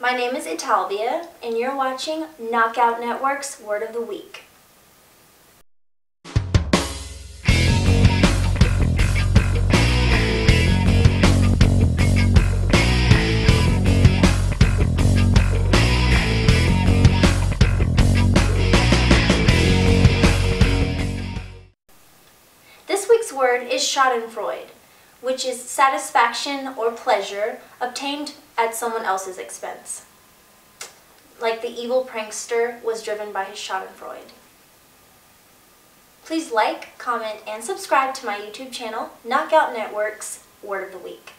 my name is Etalvia, and you're watching Knockout Network's Word of the Week. This week's word is schadenfreude, which is satisfaction or pleasure obtained at someone else's expense. Like the evil prankster was driven by his schadenfreude. Please like, comment, and subscribe to my YouTube channel, Knockout Network's Word of the Week.